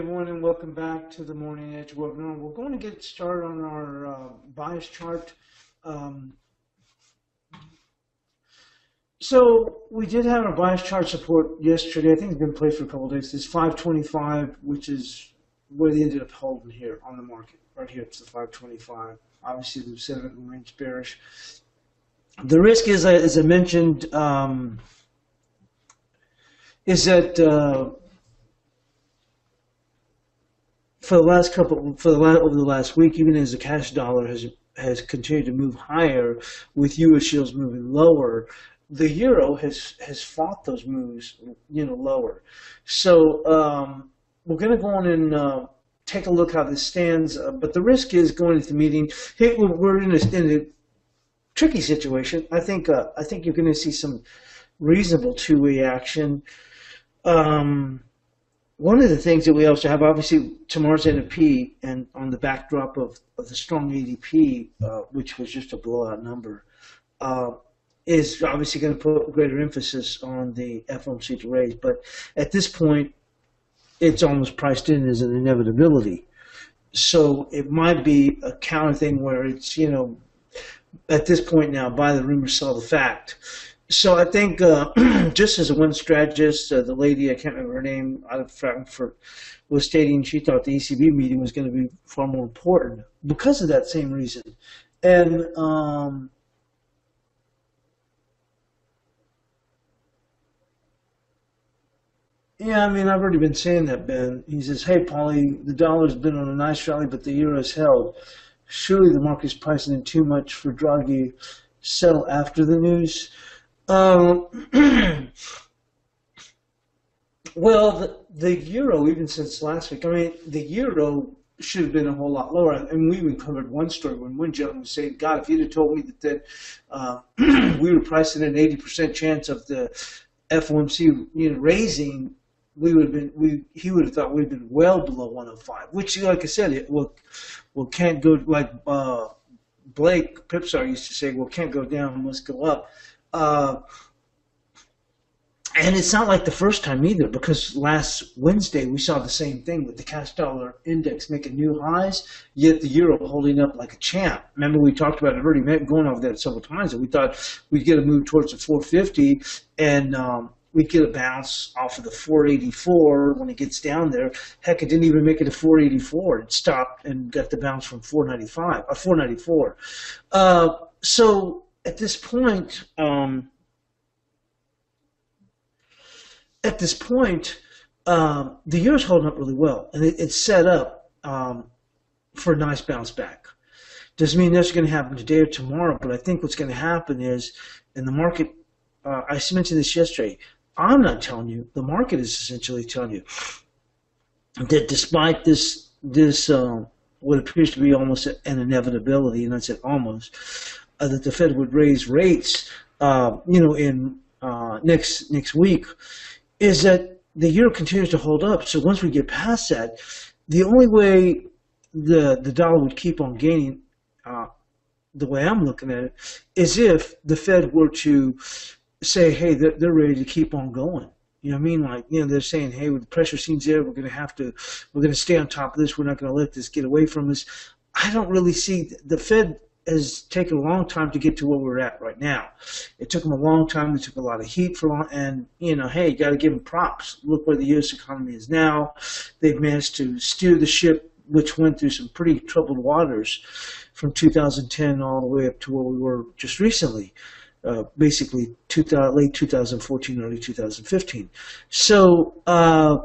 everyone, and welcome back to the Morning Edge webinar. We're going to get started on our uh, bias chart. Um, so we did have our bias chart support yesterday. I think it's been place for a couple days. It's 525, which is where they ended up holding here on the market. Right here, it's the 525. Obviously, the sentiment remains bearish. The risk is, as I mentioned, um, is that uh, for the last couple for the last, over the last week, even as the cash dollar has has continued to move higher, with U.S. yields moving lower, the euro has has fought those moves, you know, lower. So um, we're going to go on and uh, take a look how this stands. Uh, but the risk is going into the meeting. Hey, we're in a, in a tricky situation. I think uh, I think you're going to see some reasonable two-way action. Um, one of the things that we also have, obviously, tomorrow's NFP, and on the backdrop of, of the strong ADP, uh, which was just a blowout number, uh, is obviously going to put greater emphasis on the FOMC to raise. But at this point, it's almost priced in as an inevitability. So it might be a counter thing where it's, you know, at this point now, buy the rumor, sell the fact. So I think uh, just as one strategist, uh, the lady I can't remember her name out of Frankfurt was stating she thought the ECB meeting was going to be far more important because of that same reason. And um, yeah, I mean, I've already been saying that, Ben. He says, "Hey, Pauly, the dollar's been on a nice rally, but the euro's held. Surely the market's pricing in too much for Draghi. Sell after the news." Um, well, the, the euro, even since last week, I mean, the euro should have been a whole lot lower. And we even covered one story when one gentleman was saying, God, if you'd have told me that, that uh, we were pricing an 80% chance of the FOMC you know, raising, we would have been, we, he would have thought we'd been well below 105, which, like I said, it will, will can't go, like uh, Blake Pipsar used to say, well, can't go down, must go up. Uh, and it's not like the first time either, because last Wednesday we saw the same thing with the cash dollar index making new highs, yet the euro holding up like a champ. Remember we talked about it already, going over that several times, that we thought we'd get a move towards the 450, and um, we'd get a bounce off of the 484 when it gets down there. Heck, it didn't even make it to 484. It stopped and got the bounce from 495 or uh, 494. Uh, so at this point, um, at this point, um, the year's holding up really well, and it, it's set up um, for a nice bounce back. Doesn't mean that's going to happen today or tomorrow, but I think what's going to happen is, in the market, uh, I mentioned this yesterday. I'm not telling you; the market is essentially telling you that despite this this uh, what appears to be almost an inevitability, and I said almost, uh, that the Fed would raise rates, uh, you know, in uh, next next week, is that the euro continues to hold up. So once we get past that, the only way the the dollar would keep on gaining, uh, the way I'm looking at it, is if the Fed were to say, hey, they're, they're ready to keep on going. You know what I mean? Like, you know, they're saying, hey, the pressure seems there, we're going to have to, we're going to stay on top of this. We're not going to let this get away from us. I don't really see the Fed has taken a long time to get to where we're at right now. It took them a long time. They took a lot of heat for long, and you know, hey, you got to give them props. Look where the U.S. economy is now. They've managed to steer the ship, which went through some pretty troubled waters from 2010 all the way up to where we were just recently. Uh, basically, 2000, late 2014, early 2015. So, uh,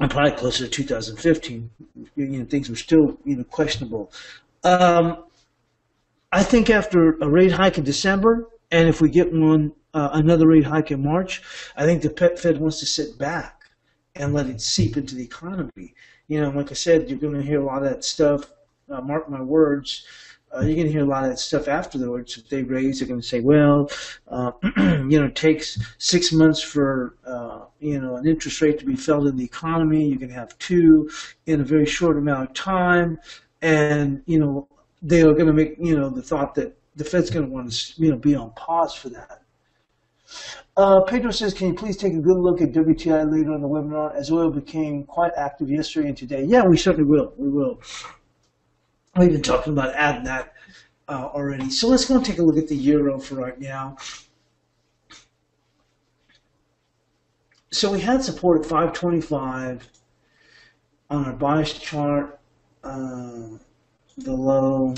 I'm probably closer to 2015. You know, things were still you know questionable. Um, I think after a rate hike in December, and if we get one uh, another rate hike in March, I think the Fed wants to sit back and let it seep into the economy. You know, like I said, you're going to hear a lot of that stuff. Uh, mark my words. Uh, you're going to hear a lot of that stuff afterwards. If they raise, they're going to say, well, uh, you know, it takes six months for, uh, you know, an interest rate to be felt in the economy. You can have two in a very short amount of time. And, you know, they are going to make you know the thought that the Fed's going to want to you know be on pause for that. Uh, Pedro says, can you please take a good look at WTI later on the webinar as oil became quite active yesterday and today? Yeah, we certainly will. We will. We've been talking about adding that uh, already. So let's go and take a look at the euro for right now. So we had support at 525 on our bias chart. Uh, the low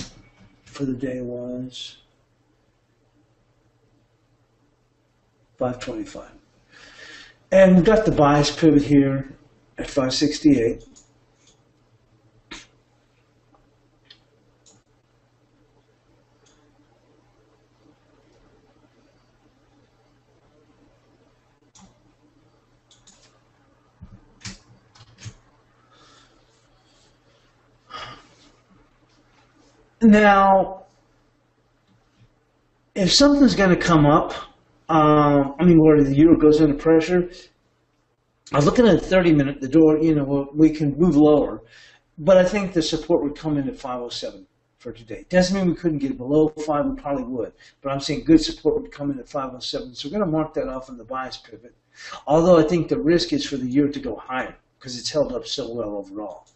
for the day was 525. And we've got the bias pivot here at 568. Now, if something's going to come up, um, I mean, where the euro goes under pressure, I was looking at 30 minute, the door, you know, we can move lower, but I think the support would come in at 507 for today. Doesn't mean we couldn't get below 5, we probably would, but I'm saying good support would come in at 507. So we're going to mark that off in the bias pivot. Although I think the risk is for the euro to go higher because it's held up so well overall.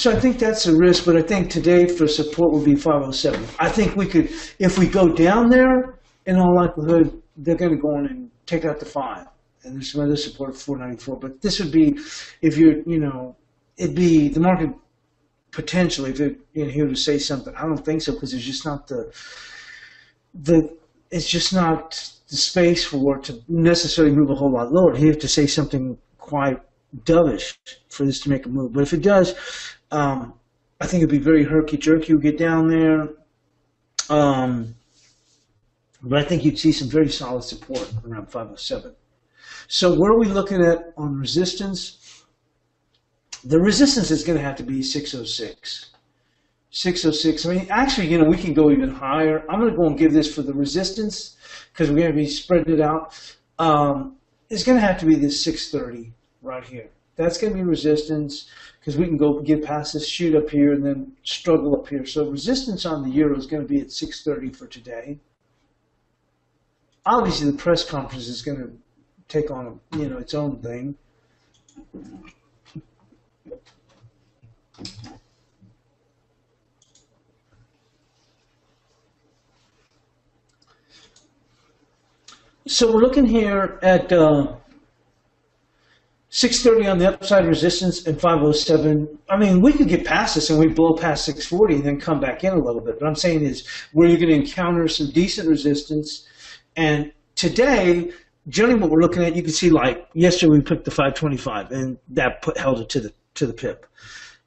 So I think that's a risk, but I think today for support would be 507. I think we could, if we go down there, in all likelihood, they're going to go in and take out the five. And there's some other support at 494. But this would be, if you're, you know, it'd be the market potentially, if it, you know, he were to say something. I don't think so because there's just not the, the, it's just not the space for it to necessarily move a whole lot lower. He have to say something quite dovish for this to make a move. But if it does, um, I think it'd be very herky jerky. We get down there. Um, but I think you'd see some very solid support around 507. So what are we looking at on resistance? The resistance is going to have to be 606. 606. I mean, actually, you know, we can go even higher. I'm going to go and give this for the resistance because we're going to be spreading it out. Um, it's going to have to be this 630 right here. That's going to be resistance because we can go get past this shoot up here and then struggle up here. So resistance on the euro is going to be at 630 for today. Obviously, the press conference is going to take on, you know, its own thing. So we're looking here at uh, 630 on the upside resistance and 507. I mean, we could get past this and we blow past 640 and then come back in a little bit. But I'm saying is where you're going to encounter some decent resistance. And today, generally what we're looking at, you can see like yesterday we picked the 525 and that put, held it to the to the pip.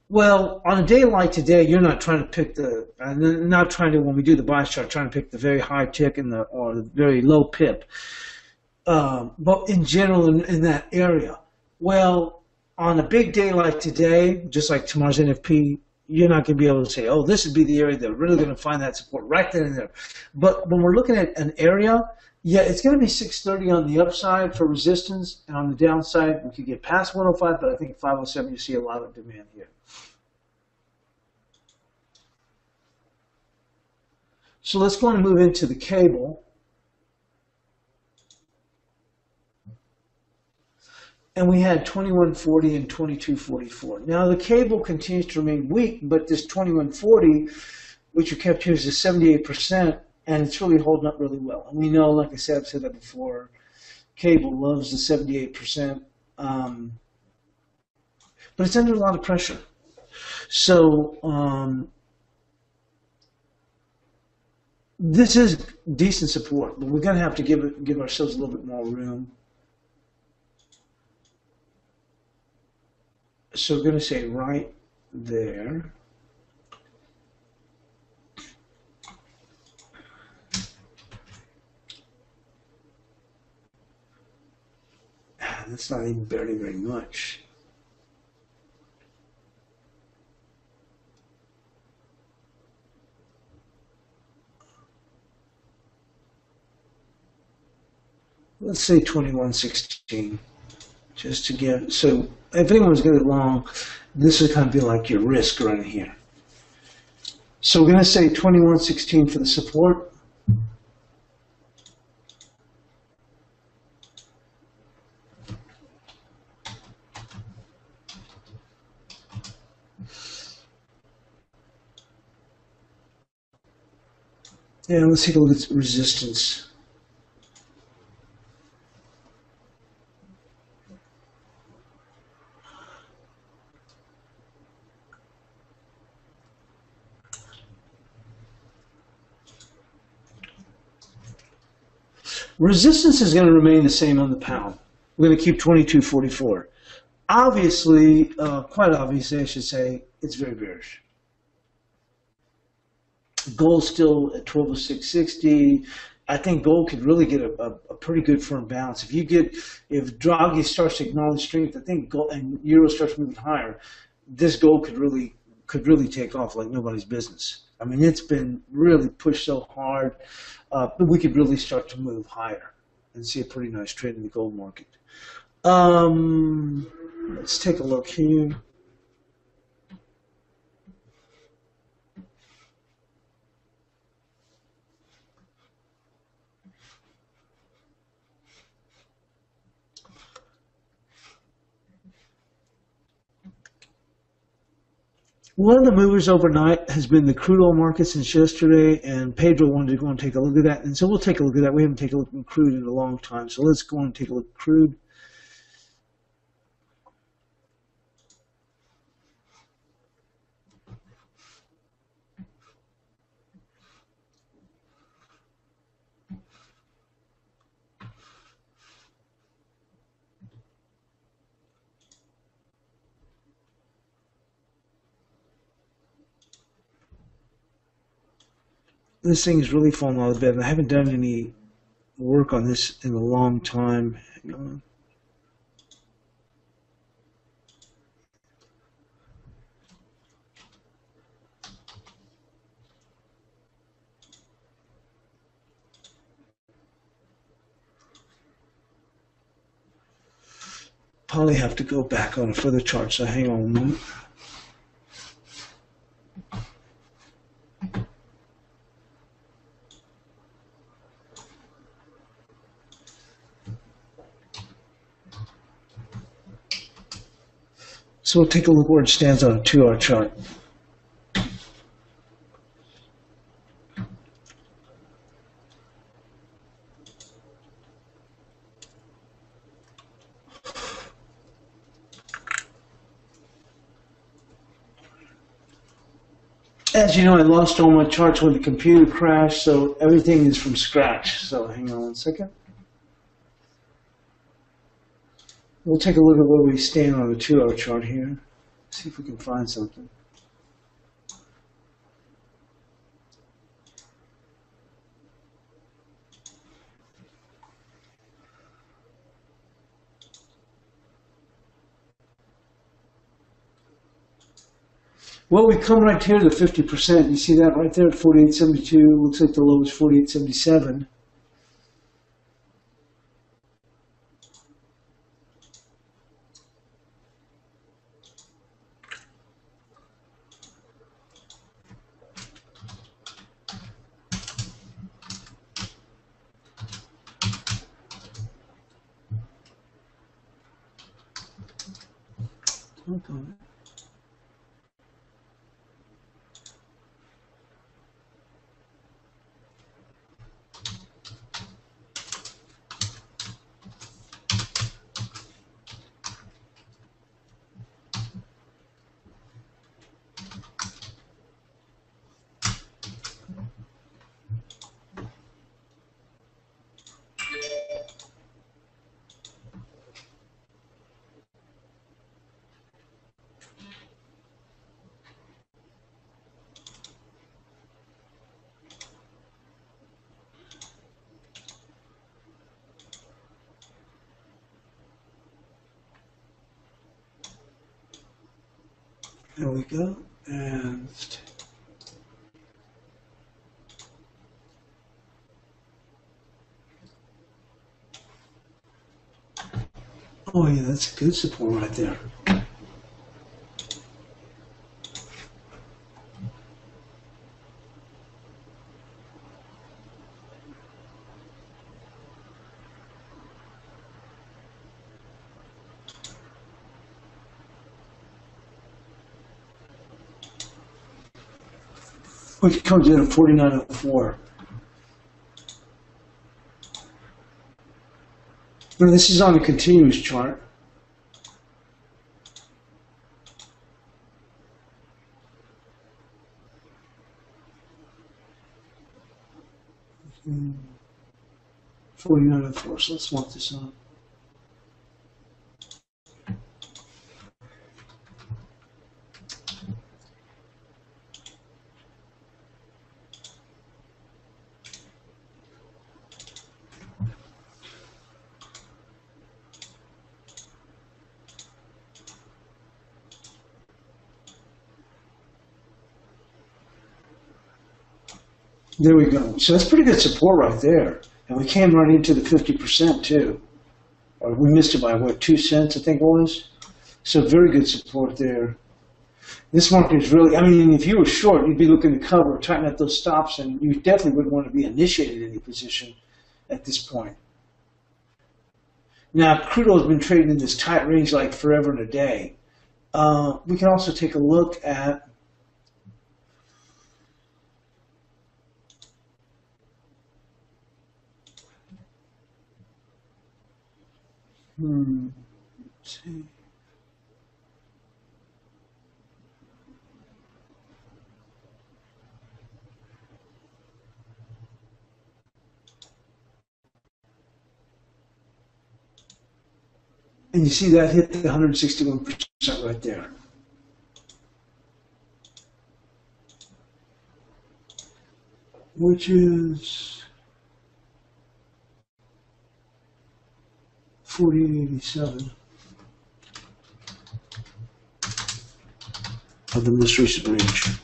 Well, on a day like today, you're not trying to pick the, not trying to, when we do the buy chart, trying to pick the very high tick and the, or the very low pip. Um, but in general, in, in that area. Well, on a big day like today, just like tomorrow's NFP, you're not going to be able to say, oh, this would be the area that really going to find that support right then and there. But when we're looking at an area, yeah, it's going to be 630 on the upside for resistance, and on the downside, we could get past 105, but I think 507 you see a lot of demand here. So let's go and move into the cable. And we had 2140 and 2244. Now the cable continues to remain weak, but this 2140, which you kept here, is 78%, and it's really holding up really well. And we know, like I said, I've said that before, cable loves the 78%, um, but it's under a lot of pressure. So um, this is decent support, but we're going to have to give it, give ourselves a little bit more room. So we're going to say right there. Ah, that's not even barely very much. Let's say 2116, just to get, so if anyone's got it long, this is going to be like your risk right here. So we're going to say 2116 for the support. Yeah, let's take a look at resistance. Resistance is going to remain the same on the pound. We're going to keep 22.44. Obviously, uh, quite obviously, I should say, it's very bearish. Gold still at 120660. I think gold could really get a, a, a, pretty good firm bounce. If you get, if Draghi starts to acknowledge strength, I think gold and euro starts moving higher, this gold could really could really take off like nobody's business. I mean, it's been really pushed so hard, uh, we could really start to move higher and see a pretty nice trade in the gold market. Um, let's take a look here. One of the movers overnight has been the crude oil market since yesterday, and Pedro wanted to go and take a look at that. And so we'll take a look at that. We haven't taken a look at crude in a long time, so let's go and take a look at crude. This thing is really falling out of bed. I haven't done any work on this in a long time. Hang on. Probably have to go back on a further chart, so hang on a moment. So we'll take a look where it stands on a two-hour chart. As you know, I lost all my charts when the computer crashed, so everything is from scratch. So hang on one second. We'll take a look at where we stand on the two-hour chart here. See if we can find something. Well, we come right here to 50%. You see that right there at 48.72. Looks like the low is 48.77. Okay. There we go. And oh yeah, that's good support right there. Which comes in at 4904. Now, this is on a continuous chart. Hmm. 4904, so let's mark this on. There we go. So that's pretty good support right there. And we came right into the 50% too. Or we missed it by what, two cents, I think it was? So very good support there. This market is really, I mean, if you were short, you'd be looking to cover, tighten up those stops, and you definitely wouldn't want to be initiated in any position at this point. Now, crude oil has been trading in this tight range like forever and a day. Uh, we can also take a look at Hmm. Let's see. And you see that hit the 161% right there. Which is 1487 of the most recent range.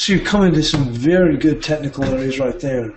So you come into some very good technical areas right there.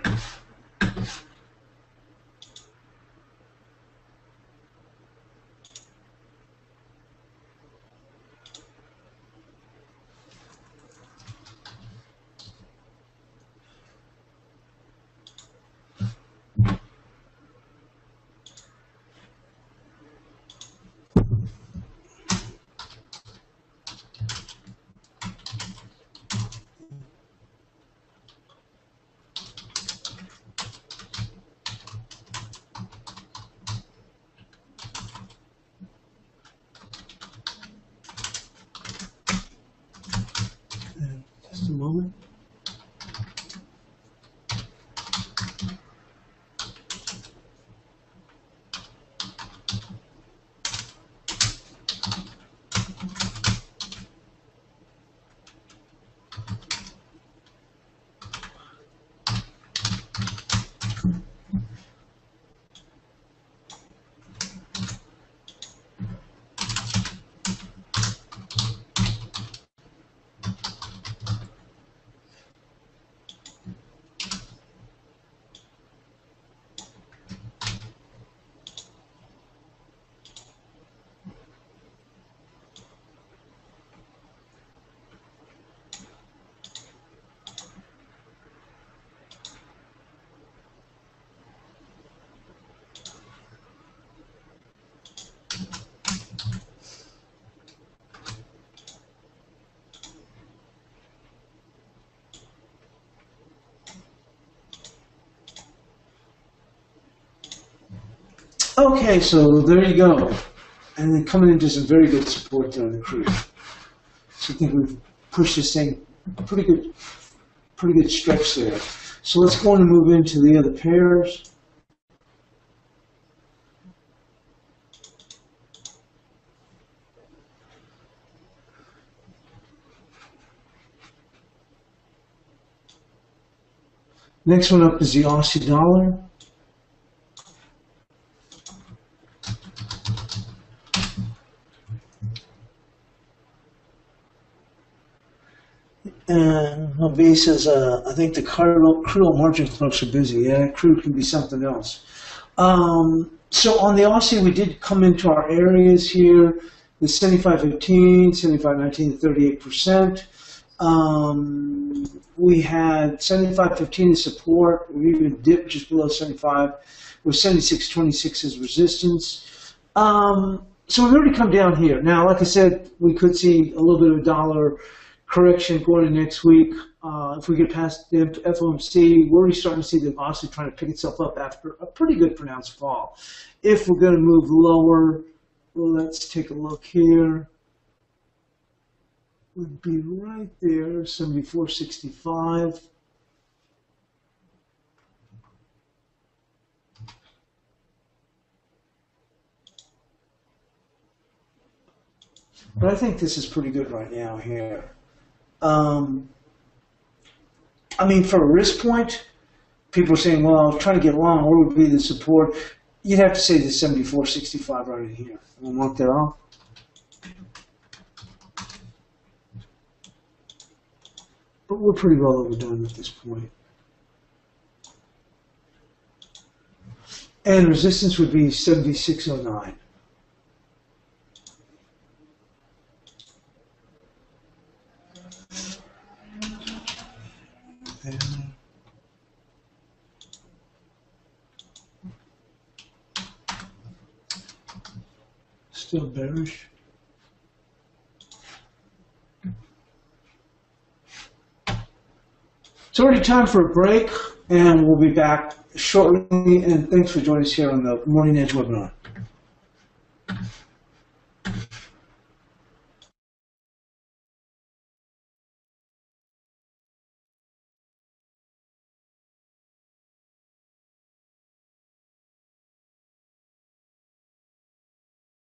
Just Okay, so there you go. And then coming into some very good support there on the crude. So I think we've pushed this thing pretty good, pretty good stretch there. So let's go on and move into the other pairs. Next one up is the Aussie dollar. And Nobby says, uh, I think the crude oil, margin clerks are busy. Yeah, crew can be something else. Um, so on the Aussie, we did come into our areas here. The 75.15, 75.19, 38%. Um, we had 75.15 as support. We even dipped just below 75 with 76.26 as resistance. Um, so we've already come down here. Now, like I said, we could see a little bit of a dollar correction going into next week. Uh, if we get past the FOMC, we're already starting to see the Aussie trying to pick itself up after a pretty good pronounced fall. If we're going to move lower, let's take a look here. Would be right there, 74.65. But I think this is pretty good right now here. Um, I mean, for a risk point, people are saying, well, trying to get long, where would be the support? You'd have to say the 74.65 right in here. We'll mark that off. But we're pretty well overdone at this point. And resistance would be 76.09. There. Still bearish. It's already time for a break, and we'll be back shortly. And thanks for joining us here on the Morning Edge webinar.